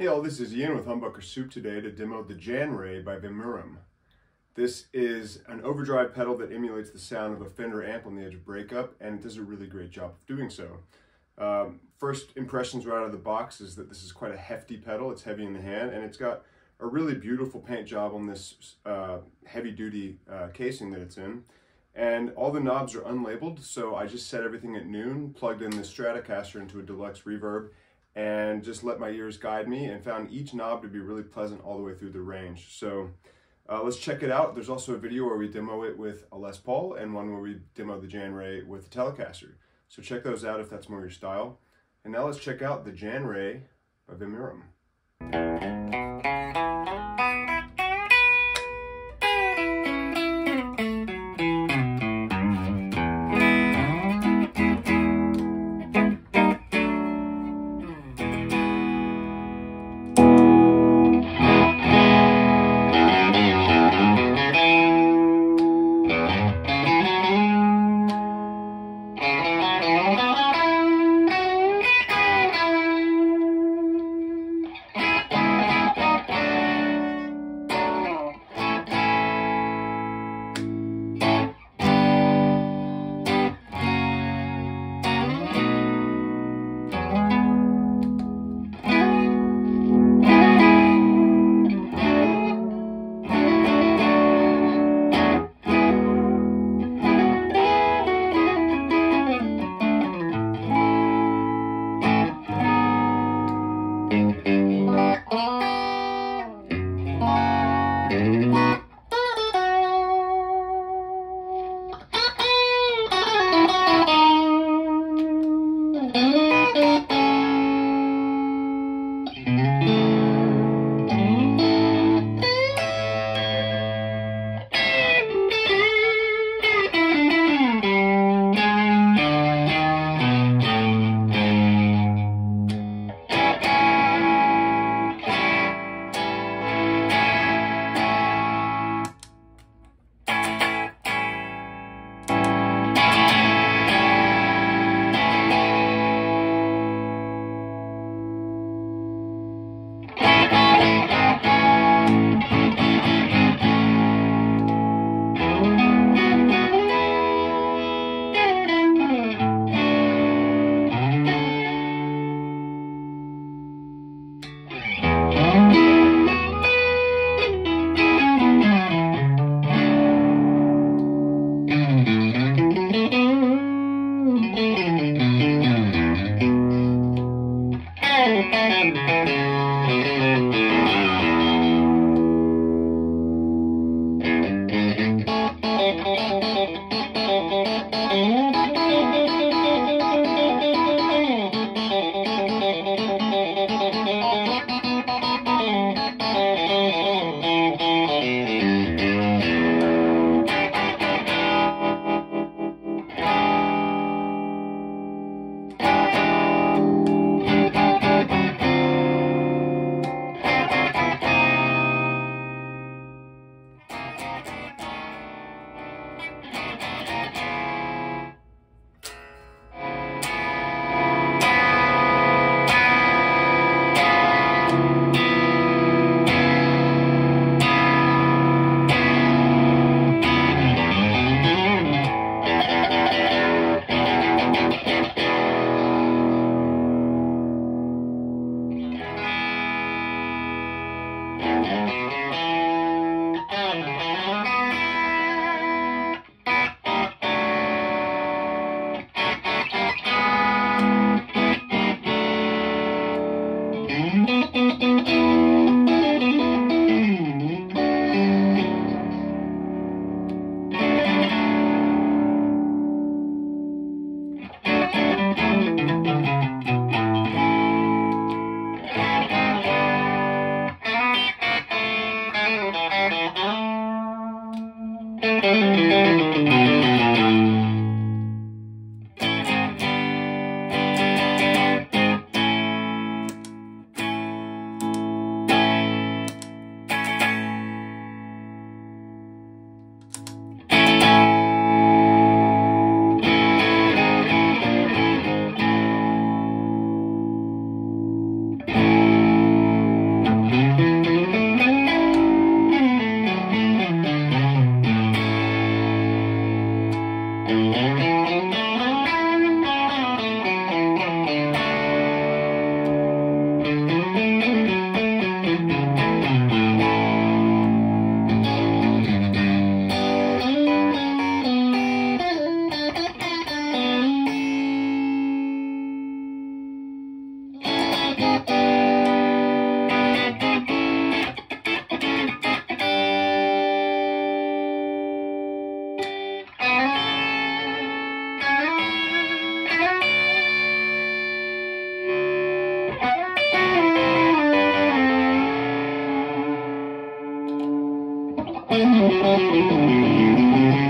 Hey all, this is Ian with Humbucker Soup today to demo the Jan Ray by Vemuram. This is an overdrive pedal that emulates the sound of a Fender amp on the edge of breakup and it does a really great job of doing so. Um, first impressions right out of the box is that this is quite a hefty pedal, it's heavy in the hand and it's got a really beautiful paint job on this uh, heavy duty uh, casing that it's in. And all the knobs are unlabeled, so I just set everything at noon, plugged in the Stratocaster into a deluxe reverb, and just let my ears guide me and found each knob to be really pleasant all the way through the range. So uh, let's check it out. There's also a video where we demo it with a Les Paul and one where we demo the Jan Ray with the Telecaster. So check those out if that's more your style. And now let's check out the Jan Ray by Vemuram. Música Thank you. Thank you.